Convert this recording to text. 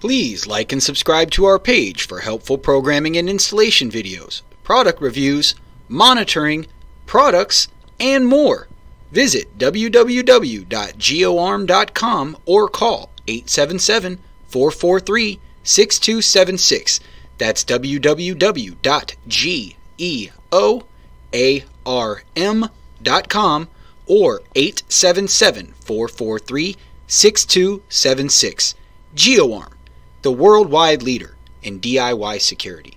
Please like and subscribe to our page for helpful programming and installation videos, product reviews, monitoring, products, and more. Visit www.geoarm.com or call 877 443 6276. That's www.geoarm.com or 877 443 6276. GeoArm, the worldwide leader in DIY security.